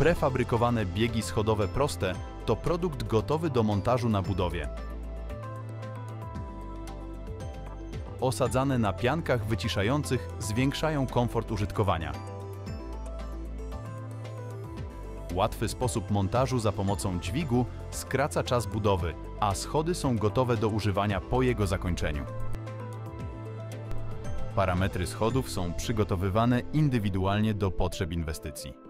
Prefabrykowane biegi schodowe proste to produkt gotowy do montażu na budowie. Osadzane na piankach wyciszających zwiększają komfort użytkowania. Łatwy sposób montażu za pomocą dźwigu skraca czas budowy, a schody są gotowe do używania po jego zakończeniu. Parametry schodów są przygotowywane indywidualnie do potrzeb inwestycji.